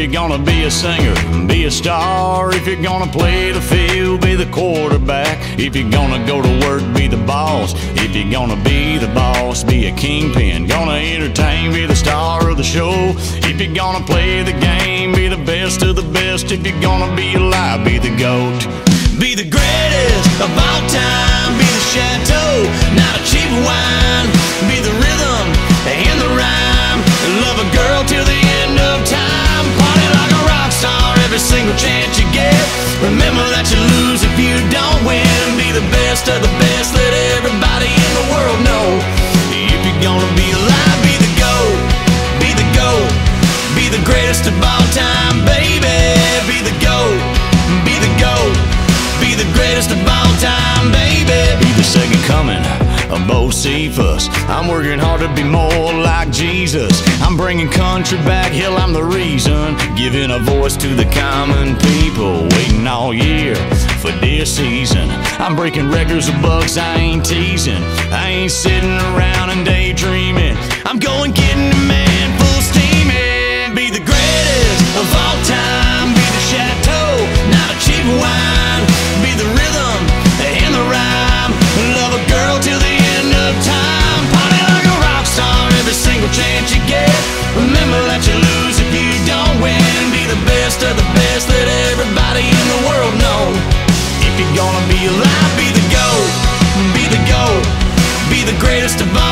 you're gonna be a singer, be a star. If you're gonna play the field, be the quarterback. If you're gonna go to work, be the boss. If you're gonna be the boss, be a kingpin. Gonna entertain, be the star of the show. If you're gonna play the game, be the best of the best. If you're gonna be alive, be the GOAT. Be the greatest of all time. Be the chateau, Remember that you lose if you don't win. Be the best of the best. Let everybody in the world know. If you're gonna be alive, be the GOAT. Be the GOAT. Be the greatest of all time, of Bocephus. I'm working hard to be more like Jesus. I'm bringing country back, hell, I'm the reason. Giving a voice to the common people. Waiting all year for this season. I'm breaking records of bucks, I ain't teasing. I ain't sitting around and daydreaming. I'm going be alive, be the GOAT. Be the GOAT. Be the greatest of all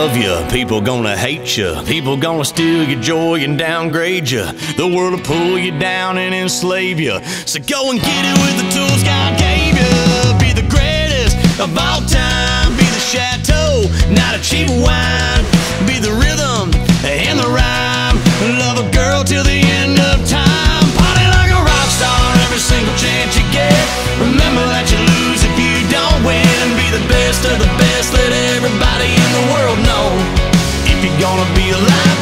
love you. People gonna hate you. People gonna steal your joy and downgrade you. The world will pull you down and enslave you. So go and get it with the tools God gave you. Be the greatest of all time. Be the chateau, not a cheap wine. Be the rhythm and the rhyme. Love a girl till the end of time. Party like a rock star every single chance you get. Remember that you lose if you don't win. Be the best of the best. Let everybody in the world gonna be alive.